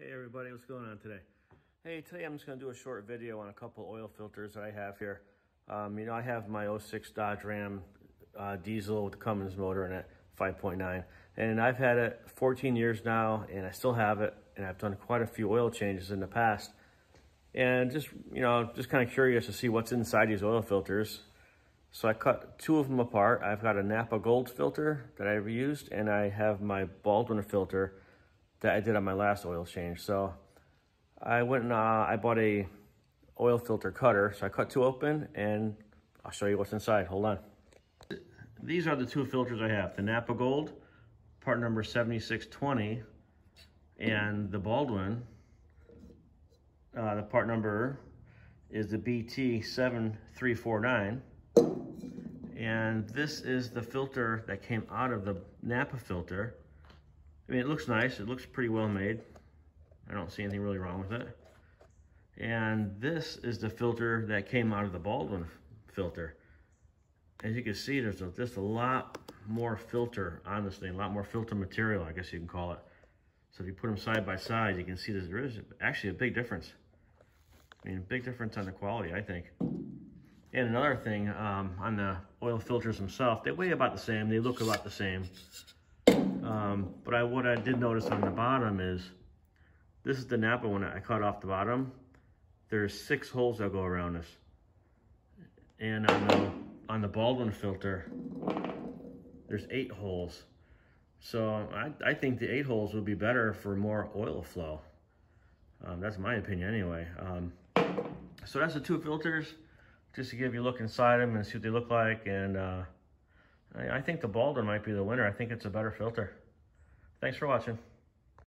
Hey everybody, what's going on today? Hey, today I'm just gonna do a short video on a couple oil filters that I have here. Um, you know, I have my 06 Dodge Ram uh, diesel with the Cummins motor in it, 5.9. And I've had it 14 years now and I still have it. And I've done quite a few oil changes in the past. And just, you know, just kind of curious to see what's inside these oil filters. So I cut two of them apart. I've got a Napa Gold filter that I've used and I have my Baldwin filter that I did on my last oil change. So I went and uh, I bought a oil filter cutter. So I cut two open and I'll show you what's inside. Hold on. These are the two filters I have. The Napa Gold, part number 7620, and the Baldwin, uh, the part number is the BT7349. And this is the filter that came out of the Napa filter. I mean, it looks nice. It looks pretty well made. I don't see anything really wrong with it. And this is the filter that came out of the Baldwin filter. As you can see, there's a, just a lot more filter on this thing, a lot more filter material, I guess you can call it. So if you put them side by side, you can see that there is actually a big difference. I mean, a big difference on the quality, I think. And another thing, um, on the oil filters themselves, they weigh about the same, they look about the same. Um, but I, what I did notice on the bottom is, this is the Napa one I cut off the bottom. There's six holes that go around this. And on the, on the Baldwin filter, there's eight holes. So I, I think the eight holes would be better for more oil flow. Um, that's my opinion anyway. Um, so that's the two filters, just to give you a look inside them and see what they look like. And uh, I, think the Baldwin might be the winner. I think it's a better filter. Thanks for watching.